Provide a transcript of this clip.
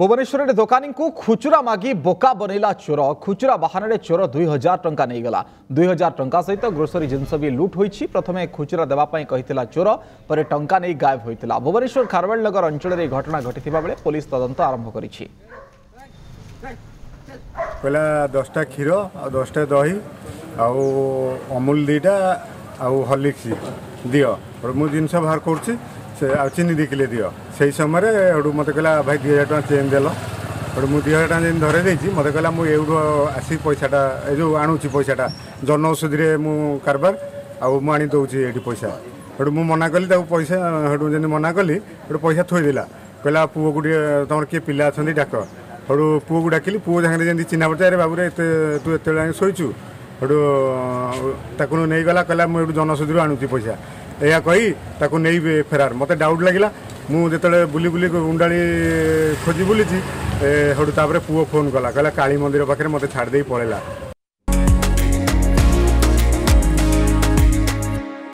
ভুবনেশ্বরের দোকানী খুচুরা মাগি বোকা বনাইলা চোর খুচুরা বাহানের চোর দুই হাজার টঙ্কা নিয়ে নেইগলা দুই হাজার টঙ্কা সহ গ্রোসরি জিনিস বি লুট হয়েছি প্রথমে খুচুরা দেওয়া কহিলা চোর পরে টঙ্কা নিয়ে গায়ব হয়েছিল ভুবনেশ্বর খারবাড় নগর অঞ্চলের এই ঘটনা ঘটি বেড়ে পুলিশ তদন্ত আরম্ভ করেছে পেলা দশটা ক্ষীর দশটা দহি আউ দুইটা আউ হরলিক্স দিও মু জিনিস বাহার করছি ସେ ଆଉ ଚିନି ଦୁଇ କିଲୋ ଦିଅ ସେଇ ସମୟରେ ହେଠୁ ମୋତେ କହିଲା ଭାଇ ଦୁଇ ହଜାର ଟଙ୍କା ଚେଞ୍ଜ ଦେଲ ହେଠୁ ମୁଁ ଦୁଇ ହଜାର ଟଙ୍କା ଯେମିତି ଧରେଇ ଦେଇଛି ମୋତେ କହିଲା ମୁଁ ଏଇଠୁ ଆସିକି ପଇସାଟା ଏ ଯେଉଁ ଆଣୁଛି ପଇସାଟା ଜନ ଔଷଧିରେ ମୁଁ କାରବାର ଆଉ ମୁଁ ଆଣି ଦେଉଛି ଏଠି ପଇସା ହେଠୁ ମୁଁ ମନା କଲି ତାକୁ ପଇସା ହେଠୁ ଯେମିତି ମନା କଲି ହେଠୁ ପଇସା ଥୋଇଦେଲା କହିଲା ପୁଅକୁ ଟିକେ ତୁମର କିଏ ପିଲା ଅଛନ୍ତି ଡାକ ହେଠୁ ପୁଅକୁ ଡାକିଲି ପୁଅ ସାଙ୍ଗରେ ଯେମିତି ଚିହ୍ନା ପଚାରେ ବାବୁରେ ଏତେ ତୁ ଏତେବେଳେ ଆଣି ଶୋଇଛୁ ସେଠୁ ତାକୁ ନେଇଗଲା କହିଲା ମୁଁ ଏଠୁ ଜନଷୁଧିରୁ ଆଣୁଛି ପଇସା ଏହା କହି ତାକୁ ନେଇ ଫେରାର ମୋତେ ଡାଉଟ୍ ଲାଗିଲା ମୁଁ ଯେତେବେଳେ ବୁଲି ବୁଲି ଉଣ୍ଡାଳି ଖୋଜି ବୁଲିଛି ହେଠୁ ତାପରେ ପୁଅ ଫୋନ୍ କଲା କହିଲା କାଳୀ ମନ୍ଦିର ପାଖରେ ମୋତେ ଛାଡ଼ିଦେଇ ପଳେଇଲା